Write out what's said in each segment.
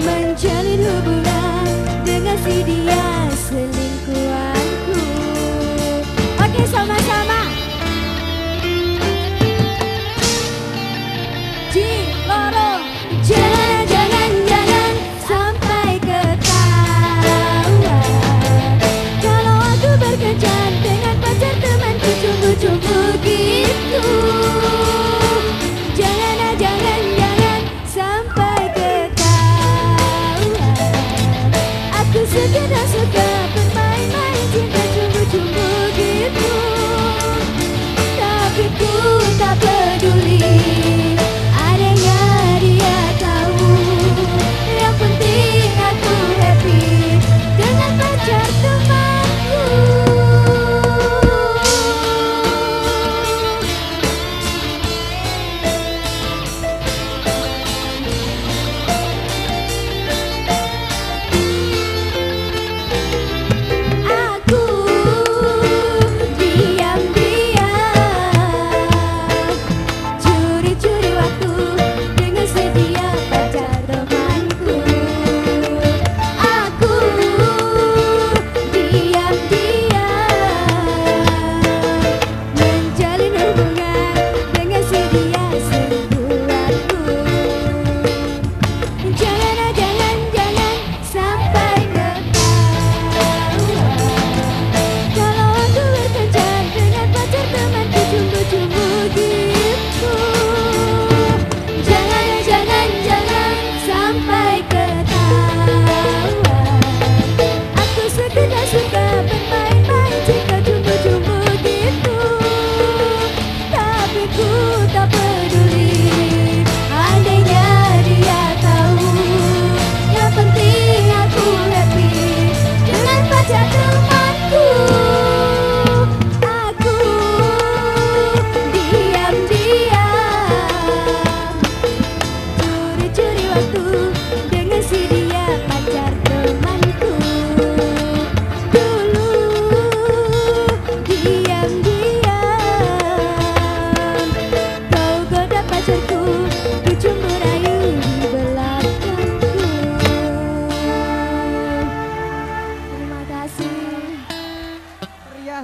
menjalin hubungan dengan si dia.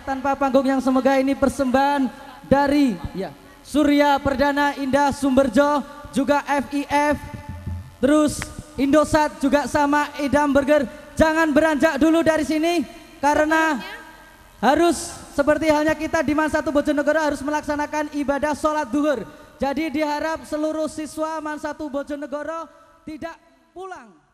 Panggung yang semoga ini persembahan dari ya Surya Perdana Indah Sumberjo juga FIF terus Indosat juga sama Idam Burger. Jangan beranjak dulu dari sini karena harus seperti halnya kita di Mansatu Bojonegoro harus melaksanakan ibadah sholat duhur. Jadi diharap seluruh siswa Mansatu Bojonegoro tidak pulang